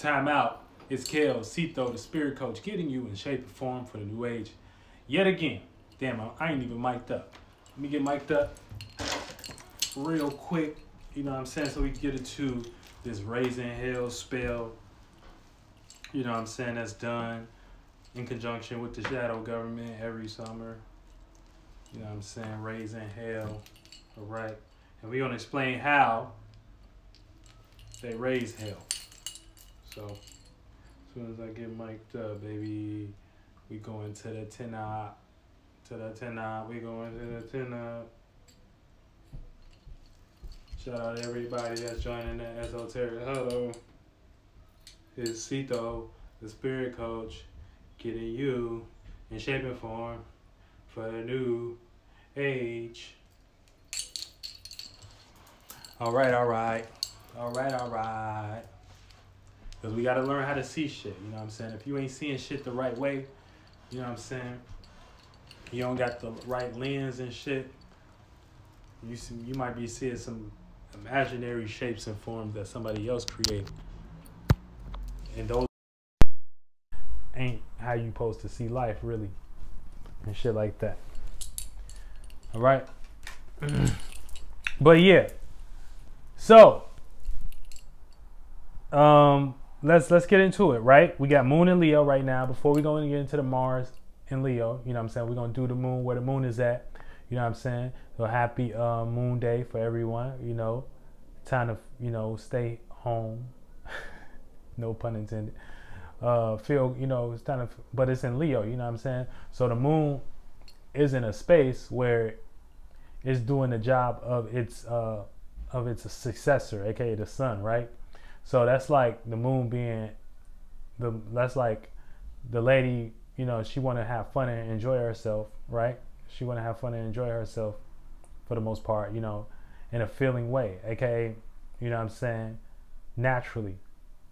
Time out. It's Kel Ceito, the spirit coach, getting you in shape and form for the new age. Yet again. Damn, I, I ain't even mic'd up. Let me get mic'd up real quick. You know what I'm saying? So we get into this raising hell spell. You know what I'm saying? That's done in conjunction with the shadow government every summer. You know what I'm saying? Raising hell. All right. And we're going to explain how they raise hell. So, as soon as I get mic'd up, baby, we go into the 10 up. To the 10 up. We go into the 10 up. Shout out to everybody that's joining the esoteric huddle. It's Ceito, the spirit coach, getting you in shape and form for the new age. All right, all right, all right, all right. Because we got to learn how to see shit, you know what I'm saying? If you ain't seeing shit the right way, you know what I'm saying? You don't got the right lens and shit. You see, you might be seeing some imaginary shapes and forms that somebody else created. And those ain't how you supposed to see life really. And shit like that. All right. but yeah. So um let's let's get into it, right? We got Moon and Leo right now. Before we go and get into the Mars and Leo, you know what I'm saying? We're gonna do the moon where the moon is at. You know what I'm saying? So happy uh, moon day for everyone. You know, time to you know stay home. no pun intended. Uh, feel you know it's time of, but it's in Leo. You know what I'm saying? So the moon is in a space where it's doing the job of its uh, of its successor, aka the sun, right? So that's like the moon being the that's like the lady. You know, she want to have fun and enjoy herself, right? She want to have fun and enjoy herself for the most part, you know, in a feeling way, aka, you know what I'm saying, naturally,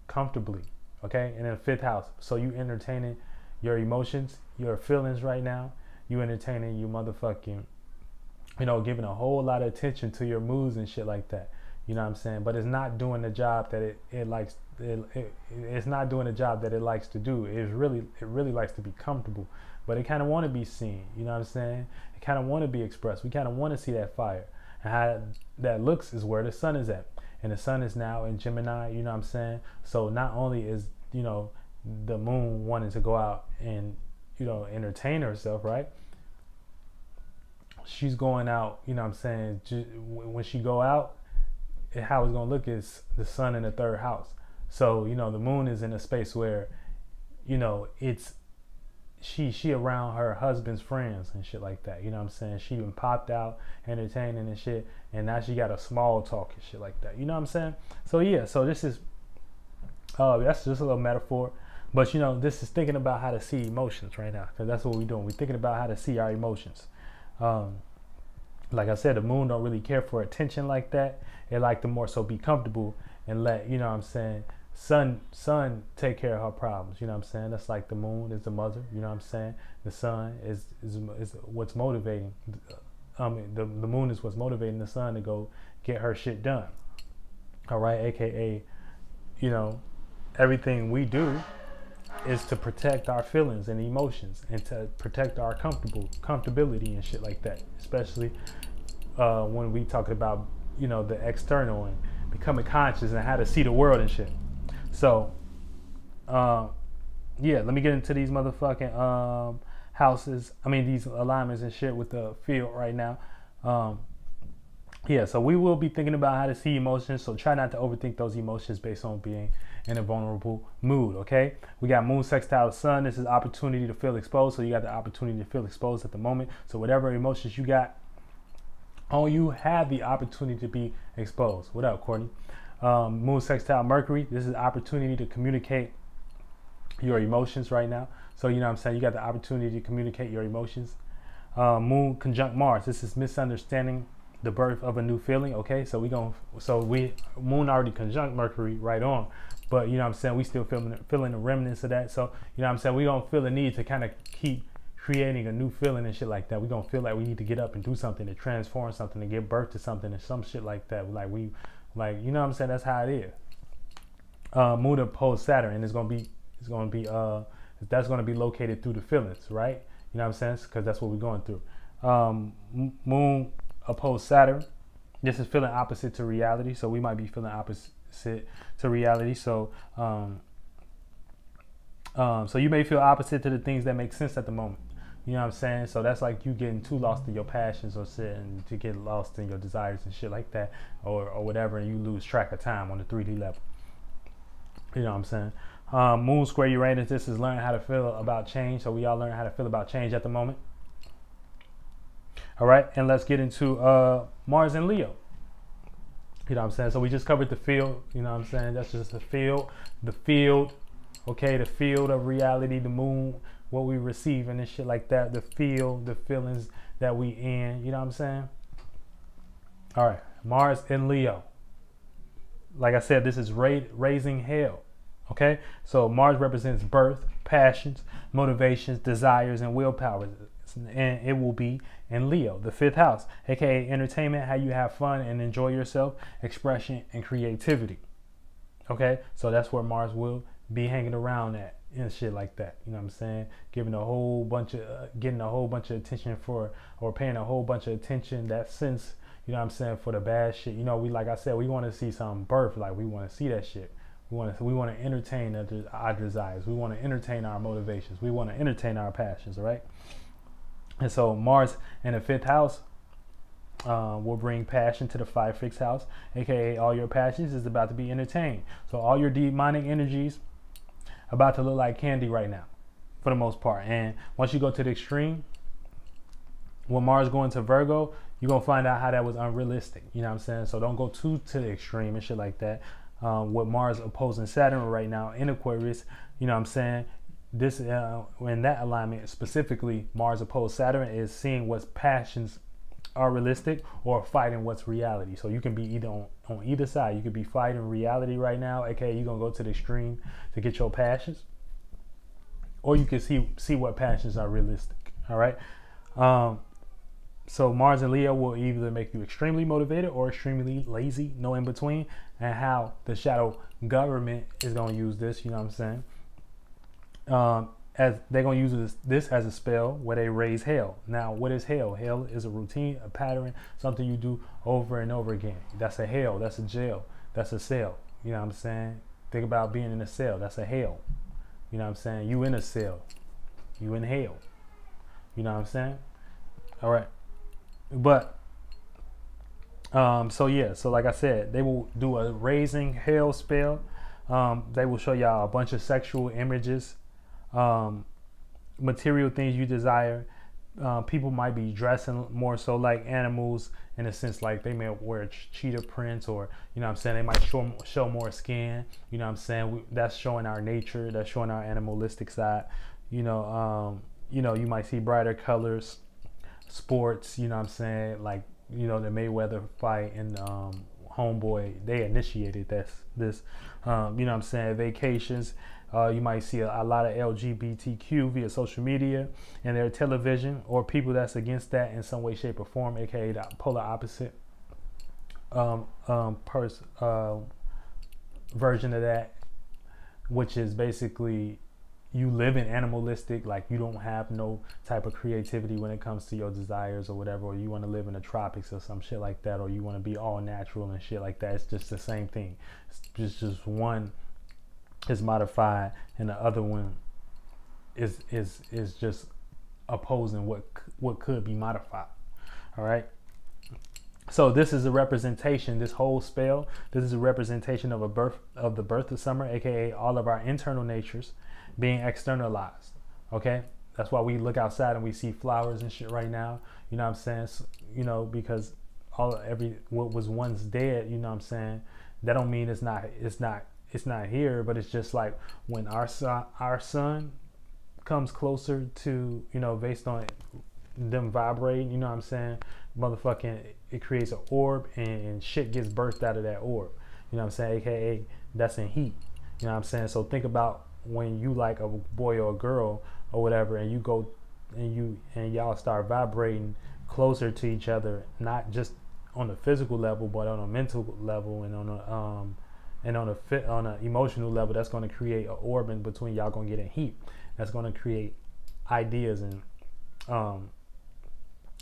comfortably, okay? And then fifth house. So you entertaining your emotions, your feelings right now. You entertaining you motherfucking, you know, giving a whole lot of attention to your moods and shit like that. You know what I'm saying? But it's not doing the job that it, it likes. It, it, it's not doing the job that it likes to do. It's really it really likes to be comfortable but it kind of want to be seen. You know what I'm saying? It kind of want to be expressed. We kind of want to see that fire. And how that looks is where the sun is at. And the sun is now in Gemini, you know what I'm saying? So not only is, you know, the moon wanting to go out and, you know, entertain herself, right? She's going out, you know what I'm saying? When she go out, how it's going to look is the sun in the third house. So, you know, the moon is in a space where, you know, it's she she around her husband's friends and shit like that. You know what I'm saying? She even popped out entertaining and shit, and now she got a small talk and shit like that. You know what I'm saying? So yeah, so this is uh that's just a little metaphor. But you know, this is thinking about how to see emotions right now, because that's what we're doing. We're thinking about how to see our emotions. Um, like I said, the moon don't really care for attention like that. It like to more so be comfortable and let you know what I'm saying sun sun take care of her problems you know what i'm saying? That's like the moon is the mother you know what i'm saying? The sun is is, is what's motivating um the, the moon is what's motivating the sun to go get her shit done. All right aka you know everything we do is to protect our feelings and emotions and to protect our comfortable comfortability and shit like that especially uh, when we talk about you know the external and becoming conscious and how to see the world and shit so, uh, yeah, let me get into these motherfucking um, houses. I mean, these alignments and shit with the field right now. Um, yeah, so we will be thinking about how to see emotions. So try not to overthink those emotions based on being in a vulnerable mood. Okay, we got moon sextile sun. This is opportunity to feel exposed. So you got the opportunity to feel exposed at the moment. So whatever emotions you got on you, have the opportunity to be exposed. What up, Courtney? um, moon sextile Mercury. This is opportunity to communicate your emotions right now. So, you know what I'm saying? You got the opportunity to communicate your emotions. Uh, moon conjunct Mars. This is misunderstanding the birth of a new feeling. Okay, so we going so we Moon already conjunct Mercury right on, but you know what I'm saying we still feeling feeling the remnants of that. So you know what I'm saying we gonna feel the need to kind of keep creating a new feeling and shit like that. We gonna feel like we need to get up and do something to transform something to give birth to something and some shit like that. Like we like, you know what I'm saying? That's how it is. uh, moon opposed Saturn, and it's gonna be it's gonna be uh that's gonna be located through the feelings, right? You know what I'm saying? Because that's what we're going through. Um, moon opposed Saturn. This is feeling opposite to reality, so we might be feeling opposite to reality. So, um, um, so you may feel opposite to the things that make sense at the moment. You know what I'm saying? So that's like you getting too lost in your passions or sitting to get lost in your desires and shit like that, or or whatever, and you lose track of time on the 3D level. You know what I'm saying? Um, Moon square Uranus. This is learning how to feel about change. So we all learn how to feel about change at the moment. All right, and let's get into uh, Mars and Leo. You know what I'm saying? So we just covered the field. You know what I'm saying? That's just the field. The field. Okay, the field of reality. The moon what we receiving and shit like that, the field, the feelings that we in, you know what I'm saying? All right, Mars and Leo. Like I said, this is ra- raising hell. Okay, so Mars represents birth, passions, motivations, desires, and willpower. And it will be in Leo, the fifth house, aka entertainment, how you have fun and enjoy yourself, expression, and creativity. Okay, so that's where Mars will be hanging around at and shit like that. You know what I'm saying? Giving a whole bunch of, uh, getting a whole bunch of attention for, or paying a whole bunch of attention that sense, you know what I'm saying, for the bad shit. You know, we, like I said, we want to see some birth. Like we want to see that shit. We want to, we want to entertain our desires. We want to entertain our motivations. We want to entertain our passions, right? And so Mars in the fifth house uh, will bring passion to the five fixed house, aka all your passions is about to be entertained. So all your demonic energies about to look like candy right now, for the most part. And once you go to the extreme, when Mars going to Virgo, you're gonna find out how that was unrealistic. You know what I'm saying? So don't go too to the extreme and shit like that. Um, with Mars opposing Saturn right now in Aquarius, you know what I'm saying? This uh, in that alignment specifically, Mars opposed Saturn is seeing what's passions are realistic or fighting what's reality. So you can be either on, on either side. You could be fighting reality right now, aka you're gonna go to the extreme to get your passions. Or you can see see what passions are realistic. All right. Um, so Mars and Leo will either make you extremely motivated or extremely lazy, no in between, and how the shadow government is gonna use this, you know what I'm saying? Um, as they're going to use this, this as a spell where they raise hell. Now, what is hell? Hell is a routine, a pattern, something you do over and over again. That's a hell. That's a jail. That's a cell. You know what I'm saying? Think about being in a cell. That's a hell. You know what I'm saying? You in a cell. You in hell. You know what I'm saying? All right. But um, so yeah, so like I said, they will do a raising hell spell. Um, they will show y'all a bunch of sexual images um, material things you desire. Uh, people might be dressing more so like animals in a sense like they may wear cheetah prints or you know I'm saying they might show show more skin you know what I'm saying? We, that's showing our nature that's showing our animalistic side. You know um, you know you might see brighter colors sports you know I'm saying? Like you know the Mayweather fight and um, homeboy they initiated this this um, you know I'm saying? Vacations uh, you might see a, a, lot of LGBTQ via social media and their television, or people that's against that in some way, shape, or form, aka the polar opposite um, um, pers- uh, version of that, which is basically you live in animalistic, like you don't have no type of creativity when it comes to your desires or whatever, or you want to live in the tropics or some shit like that, or you want to be all natural and shit like that. It's just the same thing. It's just just one is modified and the other one is is is just opposing what what could be modified all right? So this is a representation this whole spell this is a representation of a birth of the birth of summer aka all of our internal natures being externalized okay? That's why we look outside and we see flowers and shit right now you know what i'm saying? So, you know because all every what was once dead you know what i'm saying? That don't mean it's not it's not it's not here, but it's just like when our son, our sun comes closer to, you know, based on them vibrating, you know what I'm saying? Motherfucking, it creates an orb and, shit gets burst out of that orb. You know what I'm saying? AKA, that's in heat. You know what I'm saying? So think about when you like a boy or a girl or whatever, and you go and you and y'all start vibrating closer to each other, not just on the physical level, but on a mental level and on a um, and on a fit on an emotional level, that's going to create an orban between y'all going to get in heat. That's going to create ideas and um,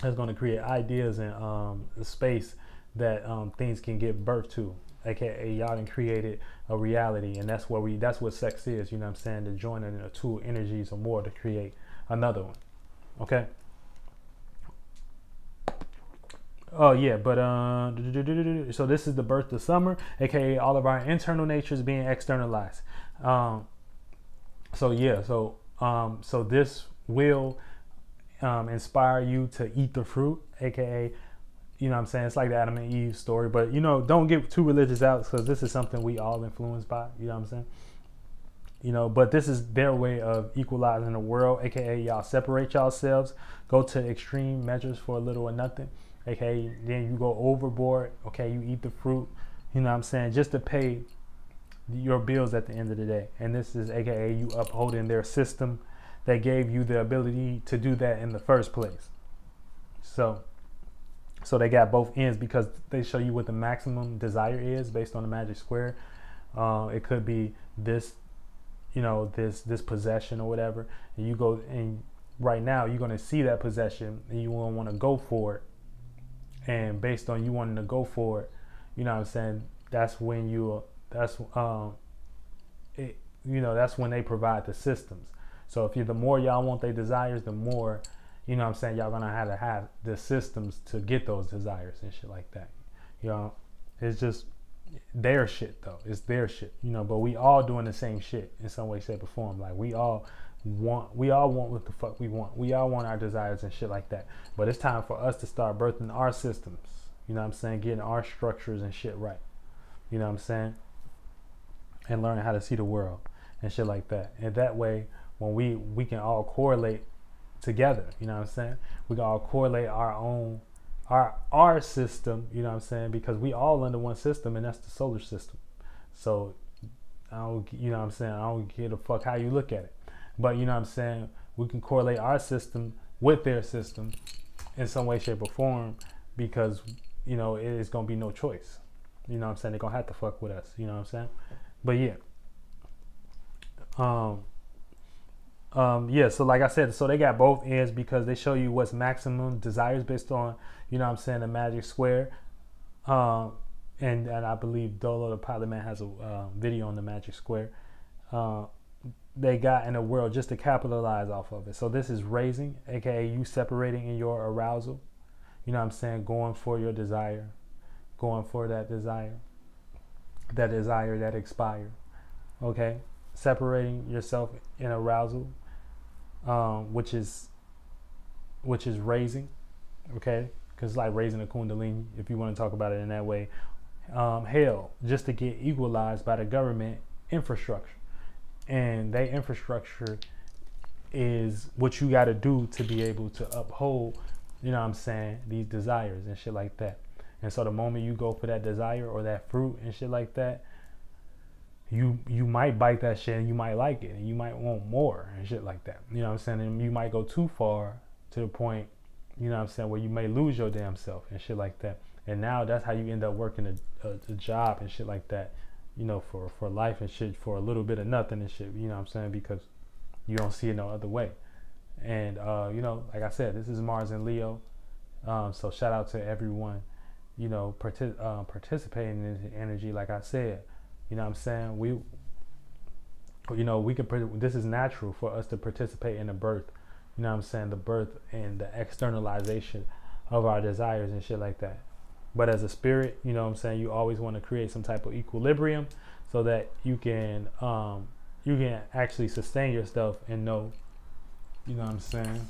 that's going to create ideas and um, space that um, things can give birth to. AKA y'all done created a reality, and that's what we that's what sex is. You know what I'm saying? The joining of two energies or more to create another one. Okay. Oh yeah, but uh, so this is the birth of summer, aka all of our internal natures being externalized. Um, so yeah, so um, so this will um, inspire you to eat the fruit, aka you know what I'm saying? It's like the Adam and Eve story, but you know, don't get too religious out because this is something we all influenced by. You know what I'm saying? You know, but this is their way of equalizing the world, aka y'all separate yourselves, go to extreme measures for a little or nothing, aka then you go overboard, okay, you eat the fruit, you know what I'm saying, just to pay your bills at the end of the day. And this is aka you upholding their system that gave you the ability to do that in the first place. So so they got both ends because they show you what the maximum desire is based on the magic square. Uh, it could be this, you know, this this possession or whatever. And you go and right now you're gonna see that possession and you won't want to go for it. And based on you wanting to go for it, you know what I'm saying? That's when you that's um it, you know that's when they provide the systems. So if you the more y'all want their desires, the more you know what I'm saying, y'all gonna have to have the systems to get those desires and shit like that. You know, it's just their shit though. It's their shit, you know, but we all doing the same shit in some way, shape, or form. Like we all want we all want what the fuck we want. We all want our desires and shit like that. But it's time for us to start birthing our systems. You know what I'm saying? Getting our structures and shit right. You know what I'm saying? And learning how to see the world and shit like that. And that way when we we can all correlate together. You know what I'm saying? We can all correlate our own our our system, you know what I'm saying? Because we all under one system and that's the solar system. So I don't you know what I'm saying, I don't give a fuck how you look at it. But you know what I'm saying, we can correlate our system with their system in some way, shape, or form because, you know, it is gonna be no choice. You know what I'm saying? They're gonna have to fuck with us, you know what I'm saying? But yeah. Um um, yeah, so like I said, so they got both ends because they show you what's maximum desires based on, you know what I'm saying, the magic square. Um, and, and I believe Dolo the Pilot Man has a uh, video on the magic square. Uh, they got in the world just to capitalize off of it. So this is raising, aka you separating in your arousal. You know what I'm saying? Going for your desire, going for that desire, that desire that expire. Okay? Separating yourself in arousal um, which is which is raising, okay? Because like raising a kundalini, if you want to talk about it in that way. Um, hell, just to get equalized by the government infrastructure, and that infrastructure is what you got to do to be able to uphold, you know what I'm saying, these desires and shit like that. And so the moment you go for that desire or that fruit and shit like that, you you might bite that shit and you might like it and you might want more and shit like that. You know what I'm saying? And you might go too far to the point, you know what I'm saying, where you may lose your damn self and shit like that. And now that's how you end up working a, a, a job and shit like that, you know, for, for life and shit, for a little bit of nothing and shit, you know what I'm saying? Because you don't see it no other way. And, uh, you know, like I said, this is Mars and Leo. Um, so shout out to everyone, you know, partic- uh, participating in the energy, like I said. You know what I'm saying? We, you know, we can, this is natural for us to participate in the birth, you know what I'm saying? The birth and the externalization of our desires and shit like that. But as a spirit, you know what I'm saying? You always want to create some type of equilibrium so that you can, um, you can actually sustain yourself and know, you know what I'm saying?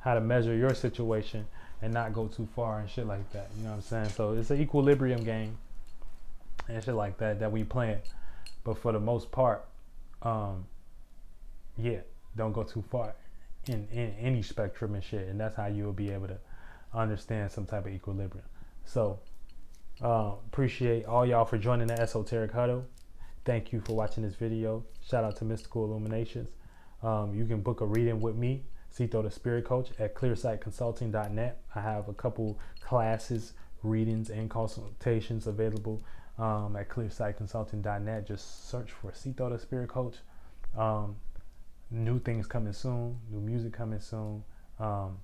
How to measure your situation and not go too far and shit like that. You know what I'm saying? So it's an equilibrium game and shit like that that we plan. But for the most part, um, yeah, don't go too far in, in any spectrum and shit. And that's how you'll be able to understand some type of equilibrium. So uh, appreciate all y'all for joining the Esoteric Huddle. Thank you for watching this video. Shout out to Mystical Illuminations. Um, you can book a reading with me, Ceito the Spirit Coach, at clearsightconsulting.net. I have a couple classes, readings, and consultations available um, at clearsightconsulting.net. Just search for Ceito the Spirit Coach. Um, new things coming soon, new music coming soon. Um,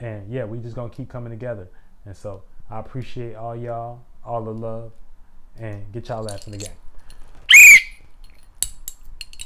and yeah, we just gonna keep coming together. And so I appreciate all y'all, all the love, and get y'all laughing in the game.